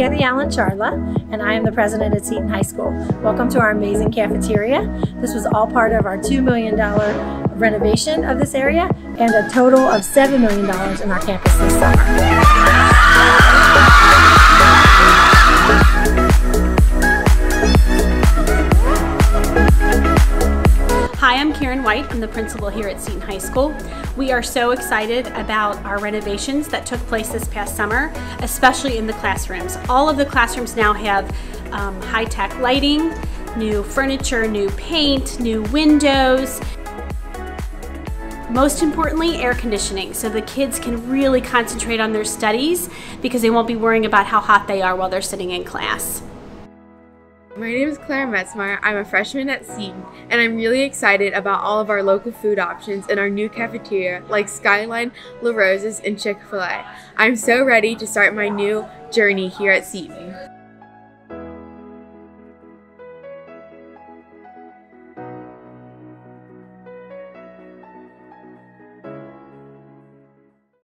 Kathy Allen Ciarla, and I am the president at Seton High School. Welcome to our amazing cafeteria. This was all part of our $2 million renovation of this area and a total of $7 million in our campus this summer. Hi, I'm Karen White. I'm the principal here at Seton High School. We are so excited about our renovations that took place this past summer, especially in the classrooms. All of the classrooms now have um, high-tech lighting, new furniture, new paint, new windows. Most importantly, air conditioning, so the kids can really concentrate on their studies because they won't be worrying about how hot they are while they're sitting in class. My name is Claire Metzmeyer. I'm a freshman at Seton, and I'm really excited about all of our local food options in our new cafeteria like Skyline, La Rosa's, and Chick fil A. I'm so ready to start my new journey here at Seton.